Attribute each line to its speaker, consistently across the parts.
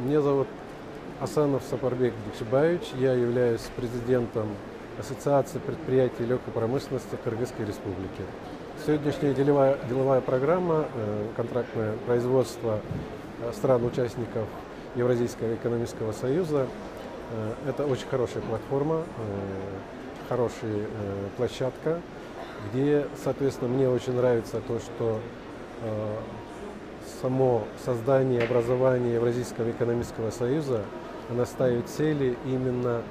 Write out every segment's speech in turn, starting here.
Speaker 1: Меня зовут Асанов Сапарбек Дикшибаевич. Я являюсь президентом Ассоциации предприятий легкой промышленности Кыргызской Республики. Сегодняшняя деловая, деловая программа, э, контрактное производство э, стран-участников Евразийского экономического союза, э, это очень хорошая платформа, хорошая площадка, где, соответственно, мне очень нравится то, что само создание образования Евразийского экономического союза, она ставит цели именно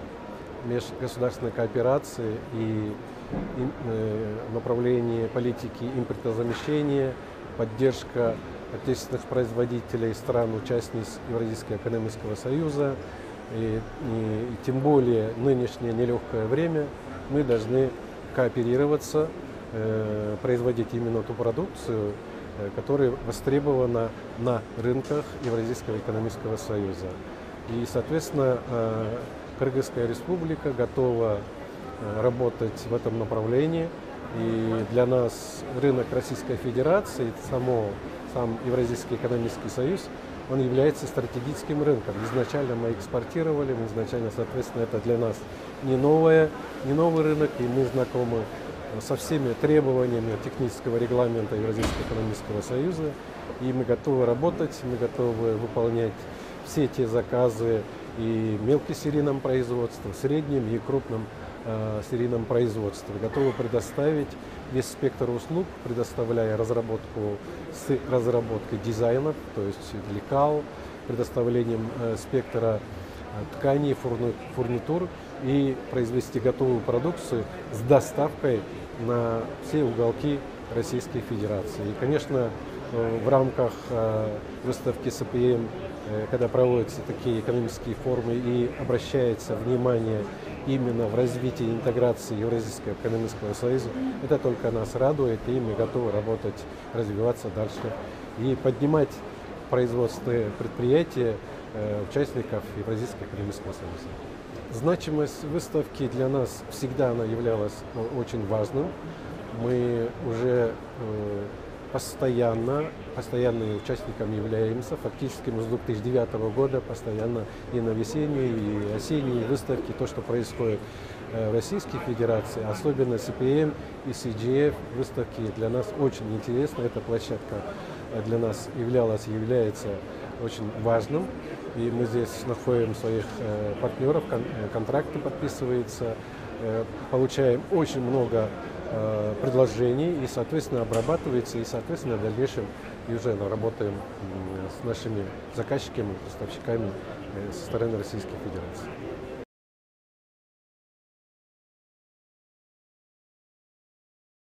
Speaker 1: межгосударственной кооперации и э, направлении политики импортозамещения, поддержка отечественных производителей стран-участниц Евразийского экономического союза. И, и, и тем более нынешнее нелегкое время мы должны кооперироваться, э, производить именно ту продукцию, Э, которая востребована на рынках Евразийского экономического союза. И, соответственно, э, Кыргызская республика готова э, работать в этом направлении. И для нас рынок Российской Федерации, само, сам Евразийский экономический союз, он является стратегическим рынком. Изначально мы экспортировали, изначально, соответственно, это для нас не, новое, не новый рынок, и мы знакомы со всеми требованиями технического регламента Евразийского экономического союза. И мы готовы работать, мы готовы выполнять все те заказы и мелкосерийном производстве, среднем и крупном э, серийном производстве. Готовы предоставить весь спектр услуг, предоставляя разработку с разработкой дизайнов, то есть лекал, предоставлением э, спектра э, тканей, фурнитур и произвести готовую продукцию с доставкой на все уголки Российской Федерации. И, конечно, э, в рамках э, выставки СПМ, э, когда проводятся такие экономические форумы и обращается внимание именно в развитии интеграции Евразийского экономического союза, это только нас радует, и мы готовы работать, развиваться дальше и поднимать производственные предприятия участников Евразийского экономического союза. Значимость выставки для нас всегда она являлась э, очень важным. Мы уже э, постоянно, постоянными участниками являемся. Фактически мы с 2009 года постоянно и на весенние, и осенние выставки, то, что происходит э, в Российской Федерации, особенно CPM и CGF выставки для нас очень интересны. Эта площадка для нас являлась является очень важным. И мы здесь находим своих э, партнеров, э, контракты подписываются, э, получаем очень много предложений и, соответственно, обрабатывается и, соответственно, в дальнейшем и уже работаем с нашими заказчиками, поставщиками со стороны Российской Федерации.